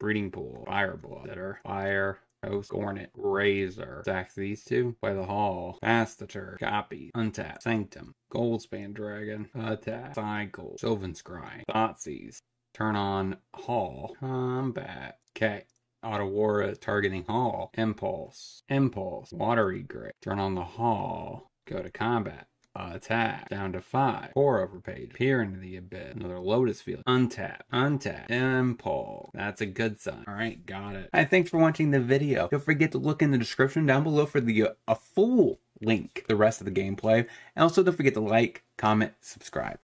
breeding pool, fireball, sitter, fire, Host, Hornet, Razor. Sack these two. Play the Hall. Turn. Copy. Untap. Sanctum. Goldspan Dragon. Attack. Cycle. Sylvan Scry. Thoughtseize. Turn on Hall. Combat. Okay. Otawara targeting Hall. Impulse. Impulse. Watery Egret. Turn on the Hall. Go to combat. Attack down to five. Four over page. Peer into the abyss. Another lotus field. Untap. Untap. Impulse. That's a good sign. All right, got it. Hi, thanks for watching the video. Don't forget to look in the description down below for the uh, a full link, the rest of the gameplay. And also don't forget to like, comment, subscribe.